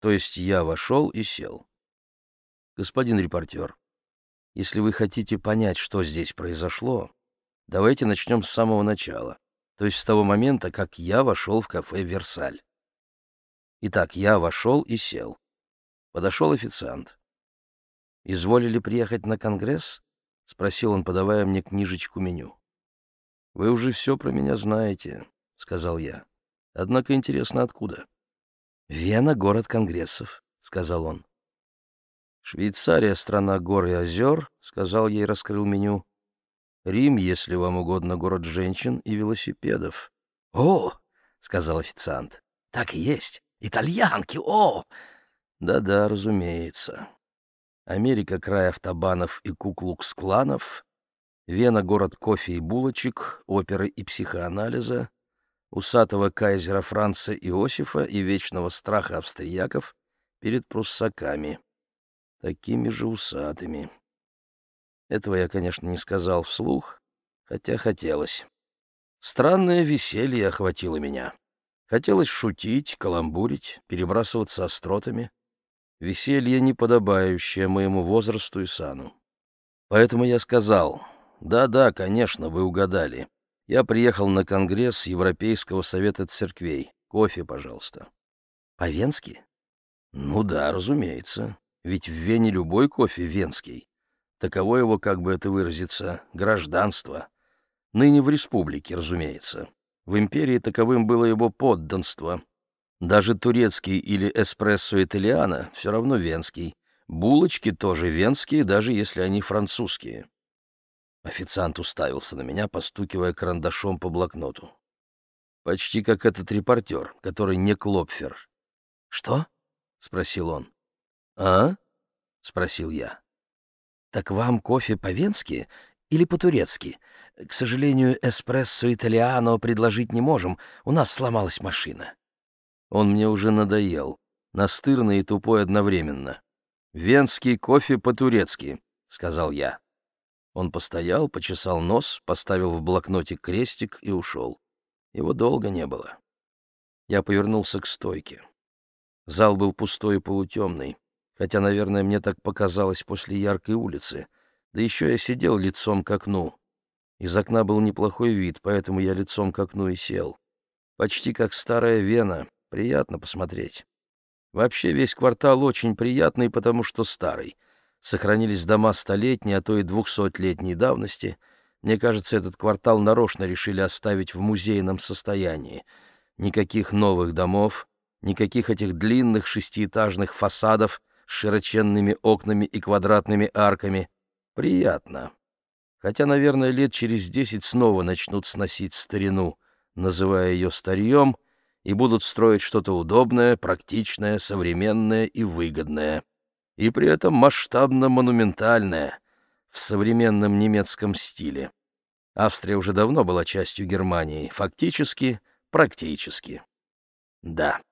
То есть я вошел и сел. Господин репортер, если вы хотите понять, что здесь произошло, давайте начнем с самого начала, то есть с того момента, как я вошел в кафе «Версаль». Итак, я вошел и сел. Подошел официант. «Изволили приехать на конгресс?» — спросил он, подавая мне книжечку меню. «Вы уже все про меня знаете», — сказал я. «Однако интересно, откуда?» «Вена — город конгрессов», — сказал он. «Швейцария — страна гор и озер», — сказал ей, раскрыл меню. «Рим, если вам угодно, город женщин и велосипедов». «О!» — сказал официант. «Так и есть. Итальянки, о!» «Да-да, разумеется. Америка — край автобанов и куклукс-кланов, Вена — город кофе и булочек, оперы и психоанализа, усатого кайзера Франца Иосифа и вечного страха австрияков перед пруссаками, такими же усатыми. Этого я, конечно, не сказал вслух, хотя хотелось. Странное веселье охватило меня. Хотелось шутить, каламбурить, перебрасываться остротами. Веселье, неподобающее моему возрасту и сану. Поэтому я сказал, да-да, конечно, вы угадали. Я приехал на конгресс Европейского совета церквей. Кофе, пожалуйста. По-венски? Ну да, разумеется. Ведь в Вене любой кофе венский. Таково его, как бы это выразиться, гражданство. Ныне в республике, разумеется. В империи таковым было его подданство. Даже турецкий или эспрессо итальяно все равно венский. Булочки тоже венские, даже если они французские. Официант уставился на меня, постукивая карандашом по блокноту. Почти как этот репортер, который не Клопфер. «Что?» — спросил он. «А?» — спросил я. «Так вам кофе по-венски или по-турецки? К сожалению, эспрессо итальяно предложить не можем, у нас сломалась машина». Он мне уже надоел, настырный и тупой одновременно. «Венский кофе по-турецки», — сказал я. Он постоял, почесал нос, поставил в блокноте крестик и ушел. Его долго не было. Я повернулся к стойке. Зал был пустой и полутемный, хотя, наверное, мне так показалось после яркой улицы. Да еще я сидел лицом к окну. Из окна был неплохой вид, поэтому я лицом к окну и сел. Почти как старая Вена, приятно посмотреть. Вообще весь квартал очень приятный, потому что старый — Сохранились дома столетней, а то и двухсотлетней давности. Мне кажется, этот квартал нарочно решили оставить в музейном состоянии. Никаких новых домов, никаких этих длинных шестиэтажных фасадов с широченными окнами и квадратными арками. Приятно. Хотя, наверное, лет через десять снова начнут сносить старину, называя ее старьем, и будут строить что-то удобное, практичное, современное и выгодное и при этом масштабно-монументальная, в современном немецком стиле. Австрия уже давно была частью Германии, фактически, практически. Да,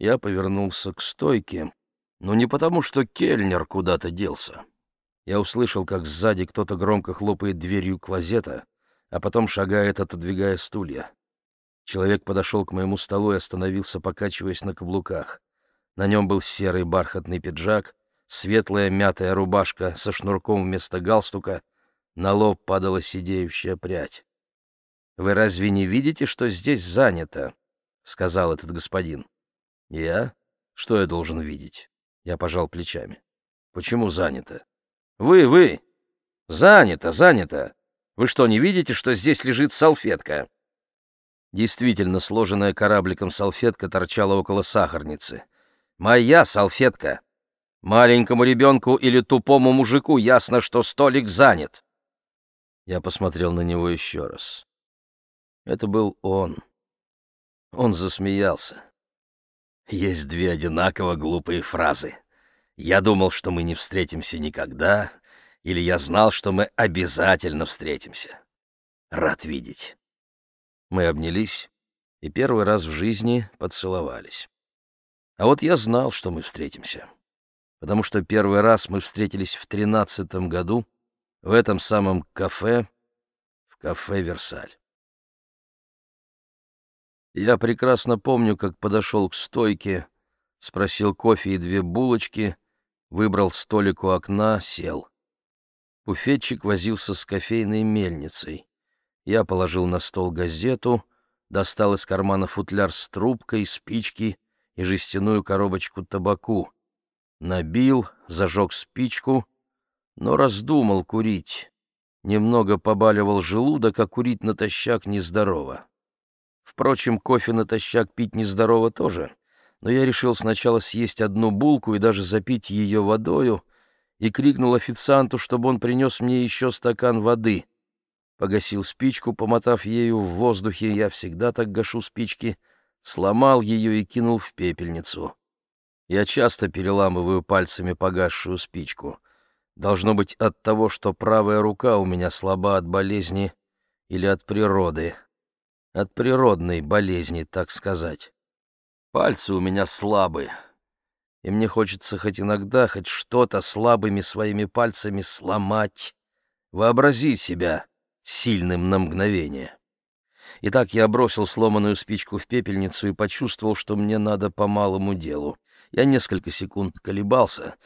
я повернулся к стойке, но не потому, что кельнер куда-то делся. Я услышал, как сзади кто-то громко хлопает дверью клозета, а потом шагает, отодвигая стулья. Человек подошел к моему столу и остановился, покачиваясь на каблуках. На нем был серый бархатный пиджак, светлая мятая рубашка со шнурком вместо галстука, на лоб падала сидеющая прядь. «Вы разве не видите, что здесь занято?» — сказал этот господин. «Я? Что я должен видеть?» Я пожал плечами. «Почему занято?» «Вы, вы! Занято, занято! Вы что, не видите, что здесь лежит салфетка?» Действительно, сложенная корабликом салфетка торчала около сахарницы. «Моя салфетка!» Маленькому ребенку или тупому мужику ясно, что столик занят. Я посмотрел на него еще раз. Это был он. Он засмеялся. Есть две одинаково глупые фразы. Я думал, что мы не встретимся никогда, или я знал, что мы обязательно встретимся. Рад видеть. Мы обнялись и первый раз в жизни поцеловались. А вот я знал, что мы встретимся потому что первый раз мы встретились в тринадцатом году в этом самом кафе, в кафе «Версаль». Я прекрасно помню, как подошел к стойке, спросил кофе и две булочки, выбрал столик у окна, сел. Буфетчик возился с кофейной мельницей. Я положил на стол газету, достал из кармана футляр с трубкой, спички и жестяную коробочку табаку. Набил, зажег спичку, но раздумал курить. Немного побаливал желудок, а курить натощак нездорово. Впрочем, кофе натощак пить нездорово тоже, но я решил сначала съесть одну булку и даже запить ее водою, и крикнул официанту, чтобы он принес мне еще стакан воды. Погасил спичку, помотав ею в воздухе, я всегда так гашу спички, сломал ее и кинул в пепельницу. Я часто переламываю пальцами погасшую спичку. Должно быть от того, что правая рука у меня слаба от болезни или от природы. От природной болезни, так сказать. Пальцы у меня слабы, и мне хочется хоть иногда хоть что-то слабыми своими пальцами сломать, вообразить себя сильным на мгновение. Итак, я бросил сломанную спичку в пепельницу и почувствовал, что мне надо по малому делу. Я несколько секунд колебался —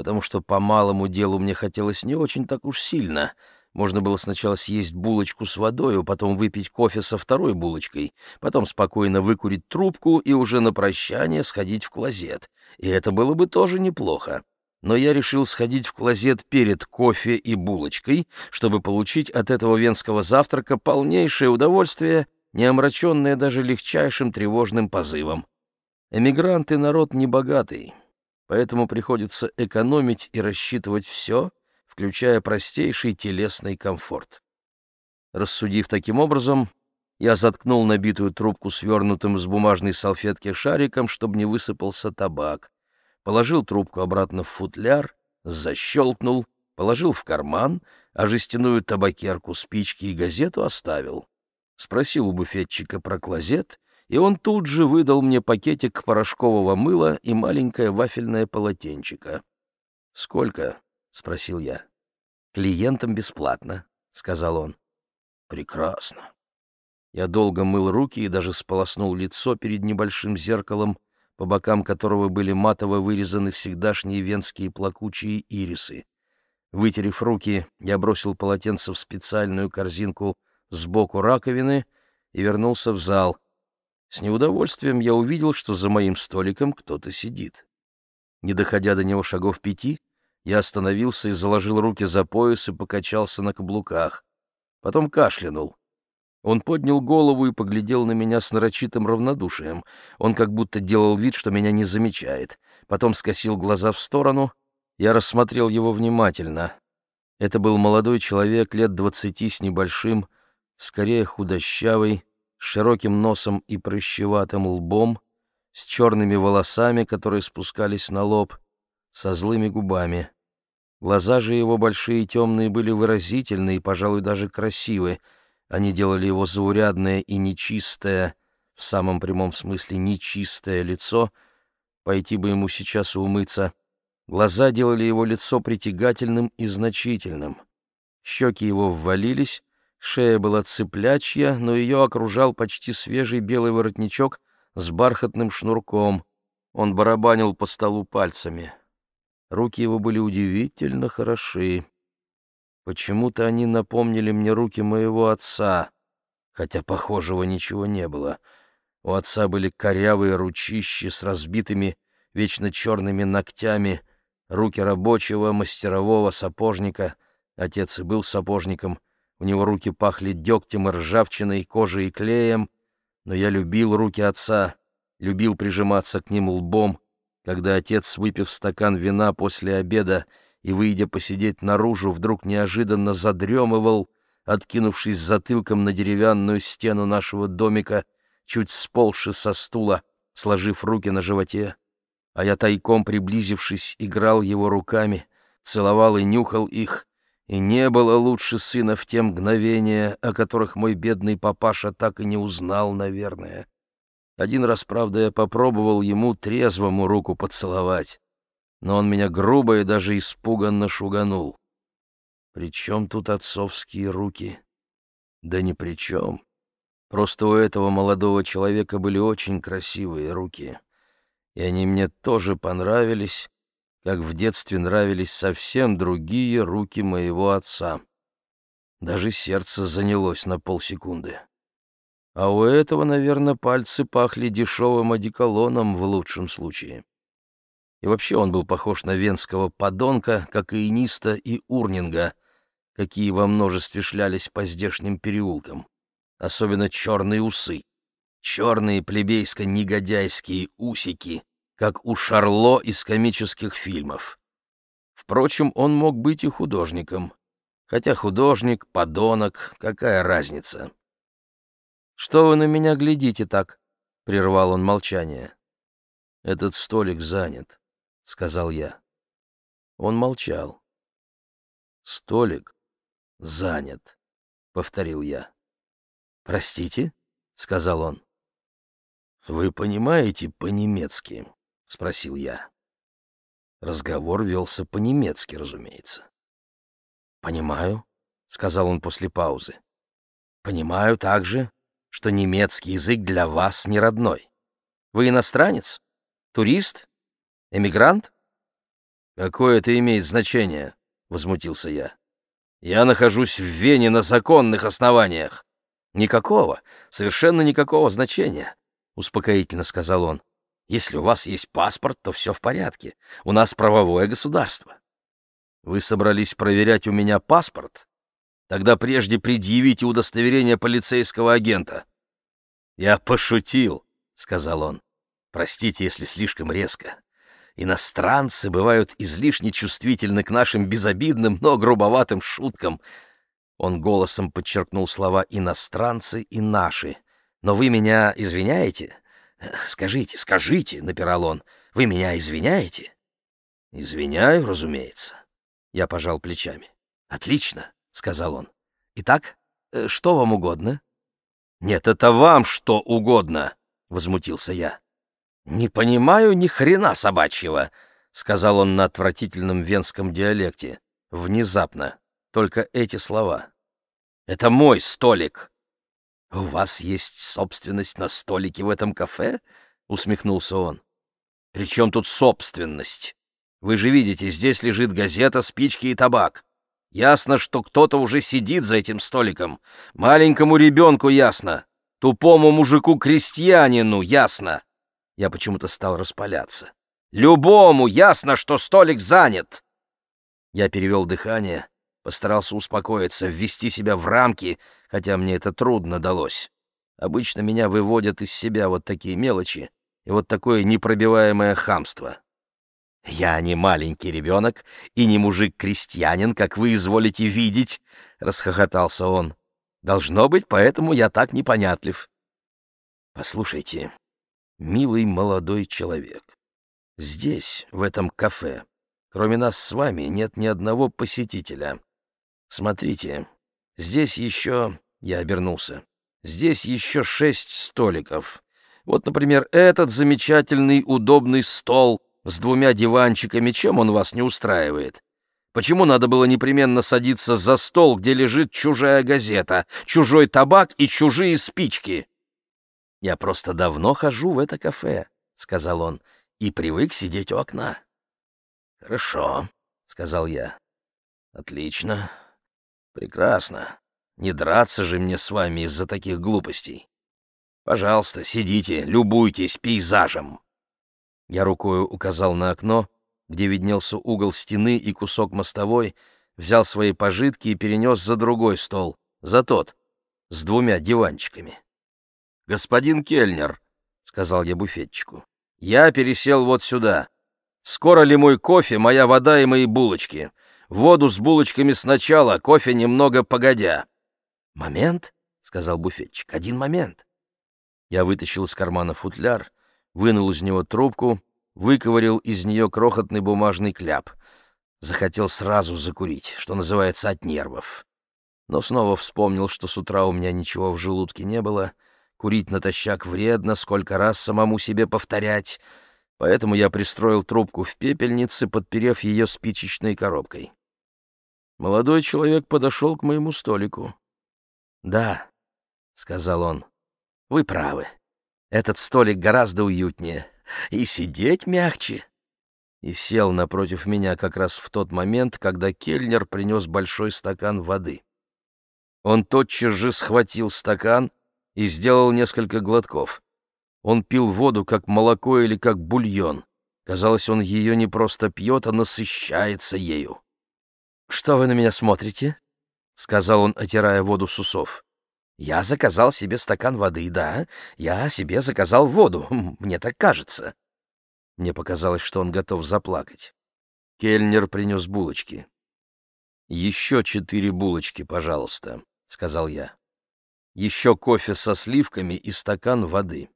потому что по малому делу мне хотелось не очень так уж сильно. Можно было сначала съесть булочку с водой, потом выпить кофе со второй булочкой, потом спокойно выкурить трубку и уже на прощание сходить в клозет. И это было бы тоже неплохо. Но я решил сходить в клозет перед кофе и булочкой, чтобы получить от этого венского завтрака полнейшее удовольствие, не омраченное даже легчайшим тревожным позывом. Эмигранты — народ небогатый, поэтому приходится экономить и рассчитывать все, включая простейший телесный комфорт. Рассудив таким образом, я заткнул набитую трубку свернутым с бумажной салфетки шариком, чтобы не высыпался табак, положил трубку обратно в футляр, защелкнул, положил в карман, а жестяную табакерку, спички и газету оставил. Спросил у буфетчика про клозет и он тут же выдал мне пакетик порошкового мыла и маленькое вафельное полотенчико. «Сколько?» — спросил я. «Клиентам бесплатно», — сказал он. «Прекрасно». Я долго мыл руки и даже сполоснул лицо перед небольшим зеркалом, по бокам которого были матово вырезаны всегдашние венские плакучие ирисы. Вытерев руки, я бросил полотенце в специальную корзинку сбоку раковины и вернулся в зал — с неудовольствием я увидел, что за моим столиком кто-то сидит. Не доходя до него шагов пяти, я остановился и заложил руки за пояс и покачался на каблуках. Потом кашлянул. Он поднял голову и поглядел на меня с нарочитым равнодушием. Он как будто делал вид, что меня не замечает. Потом скосил глаза в сторону. Я рассмотрел его внимательно. Это был молодой человек лет двадцати с небольшим, скорее худощавый, с широким носом и прыщеватым лбом, с черными волосами, которые спускались на лоб, со злыми губами. Глаза же его большие и темные были выразительны и, пожалуй, даже красивы. Они делали его заурядное и нечистое, в самом прямом смысле нечистое лицо. Пойти бы ему сейчас умыться. Глаза делали его лицо притягательным и значительным. Щеки его ввалились, Шея была цыплячья, но ее окружал почти свежий белый воротничок с бархатным шнурком. Он барабанил по столу пальцами. Руки его были удивительно хороши. Почему-то они напомнили мне руки моего отца, хотя похожего ничего не было. У отца были корявые ручищи с разбитыми, вечно черными ногтями, руки рабочего, мастерового, сапожника. Отец и был сапожником — у него руки пахли дегтем и ржавчиной, кожей и клеем, но я любил руки отца, любил прижиматься к ним лбом, когда отец, выпив стакан вина после обеда и, выйдя посидеть наружу, вдруг неожиданно задремывал, откинувшись затылком на деревянную стену нашего домика, чуть сползши со стула, сложив руки на животе. А я тайком, приблизившись, играл его руками, целовал и нюхал их, и не было лучше сына в те мгновения, о которых мой бедный папаша так и не узнал, наверное. Один раз, правда, я попробовал ему трезвому руку поцеловать, но он меня грубо и даже испуганно шуганул. При чем тут отцовские руки? Да ни при чем. Просто у этого молодого человека были очень красивые руки. и они мне тоже понравились, как в детстве нравились совсем другие руки моего отца. Даже сердце занялось на полсекунды. А у этого, наверное, пальцы пахли дешевым одеколоном в лучшем случае. И вообще он был похож на венского подонка, как и Иниста и Урнинга, какие во множестве шлялись по здешним переулкам. Особенно черные усы. Черные плебейско-негодяйские усики, как у Шарло из комических фильмов. Впрочем, он мог быть и художником. Хотя художник, подонок, какая разница? «Что вы на меня глядите так?» — прервал он молчание. «Этот столик занят», — сказал я. Он молчал. «Столик занят», — повторил я. «Простите?» — сказал он. «Вы понимаете по-немецки?» — спросил я. Разговор велся по-немецки, разумеется. «Понимаю», — сказал он после паузы. «Понимаю также, что немецкий язык для вас не родной. Вы иностранец? Турист? Эмигрант?» «Какое это имеет значение?» — возмутился я. «Я нахожусь в Вене на законных основаниях». «Никакого, совершенно никакого значения», — успокоительно сказал он. Если у вас есть паспорт, то все в порядке. У нас правовое государство. Вы собрались проверять у меня паспорт? Тогда прежде предъявите удостоверение полицейского агента. Я пошутил, сказал он. Простите, если слишком резко. Иностранцы бывают излишне чувствительны к нашим безобидным, но грубоватым шуткам. Он голосом подчеркнул слова «иностранцы» и «наши». «Но вы меня извиняете? «Скажите, скажите», — напирал он, — «вы меня извиняете?» «Извиняю, разумеется». Я пожал плечами. «Отлично», — сказал он. «Итак, э, что вам угодно?» «Нет, это вам что угодно», — возмутился я. «Не понимаю ни хрена собачьего», — сказал он на отвратительном венском диалекте. Внезапно. Только эти слова. «Это мой столик», «У вас есть собственность на столике в этом кафе?» — усмехнулся он. «При чем тут собственность? Вы же видите, здесь лежит газета, спички и табак. Ясно, что кто-то уже сидит за этим столиком. Маленькому ребенку ясно. Тупому мужику-крестьянину ясно». Я почему-то стал распаляться. «Любому ясно, что столик занят!» Я перевел дыхание, постарался успокоиться, ввести себя в рамки — хотя мне это трудно далось. Обычно меня выводят из себя вот такие мелочи и вот такое непробиваемое хамство. «Я не маленький ребенок и не мужик-крестьянин, как вы изволите видеть», — расхохотался он. «Должно быть, поэтому я так непонятлив». «Послушайте, милый молодой человек, здесь, в этом кафе, кроме нас с вами, нет ни одного посетителя. Смотрите, Здесь еще...» — я обернулся. «Здесь еще шесть столиков. Вот, например, этот замечательный удобный стол с двумя диванчиками. Чем он вас не устраивает? Почему надо было непременно садиться за стол, где лежит чужая газета, чужой табак и чужие спички?» «Я просто давно хожу в это кафе», — сказал он, — «и привык сидеть у окна». «Хорошо», — сказал я. «Отлично. Прекрасно. Не драться же мне с вами из-за таких глупостей. Пожалуйста, сидите, любуйтесь пейзажем. Я рукою указал на окно, где виднелся угол стены и кусок мостовой, взял свои пожитки и перенес за другой стол, за тот, с двумя диванчиками. «Господин Кельнер», — сказал я буфетчику, — «я пересел вот сюда. Скоро ли мой кофе, моя вода и мои булочки? Воду с булочками сначала, кофе немного погодя». «Момент», — сказал буфетчик, — «один момент». Я вытащил из кармана футляр, вынул из него трубку, выковырил из нее крохотный бумажный кляп. Захотел сразу закурить, что называется, от нервов. Но снова вспомнил, что с утра у меня ничего в желудке не было. Курить натощак вредно, сколько раз самому себе повторять. Поэтому я пристроил трубку в пепельнице, подперев ее спичечной коробкой. Молодой человек подошел к моему столику. «Да», — сказал он, — «вы правы. Этот столик гораздо уютнее. и сидеть мягче. И сел напротив меня как раз в тот момент, когда кельнер принес большой стакан воды. Он тотчас же схватил стакан и сделал несколько глотков. Он пил воду как молоко или как бульон. Казалось, он ее не просто пьет, а насыщается ею. «Что вы на меня смотрите?» — сказал он, отирая воду с усов. «Я заказал себе стакан воды, да. Я себе заказал воду, мне так кажется». Мне показалось, что он готов заплакать. Кельнер принес булочки. «Еще четыре булочки, пожалуйста», — сказал я. «Еще кофе со сливками и стакан воды».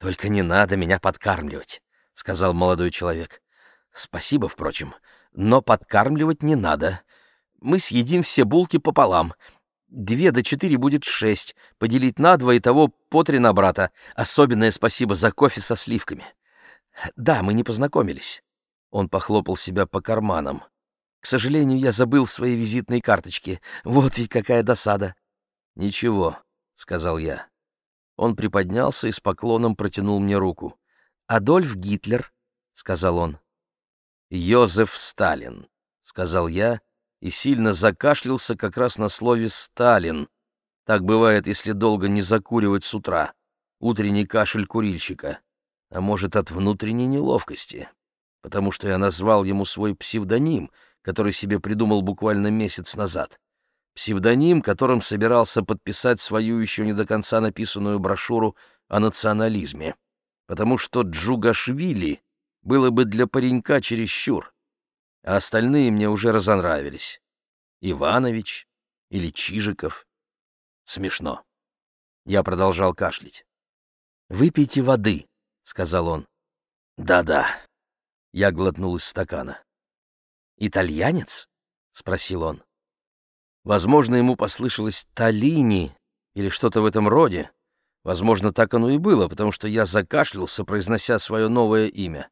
«Только не надо меня подкармливать», — сказал молодой человек. «Спасибо, впрочем, но подкармливать не надо. Мы съедим все булки пополам. Две до четыре будет шесть, поделить на два и того по три на брата. Особенное спасибо за кофе со сливками. Да, мы не познакомились». Он похлопал себя по карманам. «К сожалению, я забыл свои визитные карточки. Вот ведь какая досада». «Ничего», — сказал я. Он приподнялся и с поклоном протянул мне руку. «Адольф Гитлер», — сказал он. «Йозеф Сталин», — сказал я и сильно закашлялся как раз на слове «Сталин». Так бывает, если долго не закуривать с утра. Утренний кашель курильщика. А может, от внутренней неловкости. Потому что я назвал ему свой псевдоним, который себе придумал буквально месяц назад псевдоним, которым собирался подписать свою еще не до конца написанную брошюру о национализме, потому что Джугашвили было бы для паренька чересчур, а остальные мне уже разонравились. Иванович или Чижиков. Смешно. Я продолжал кашлять. «Выпейте воды», — сказал он. «Да-да». Я глотнул из стакана. «Итальянец?» — спросил он. Возможно, ему послышалось «Талини» или что-то в этом роде. Возможно, так оно и было, потому что я закашлялся, произнося свое новое имя.